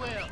will.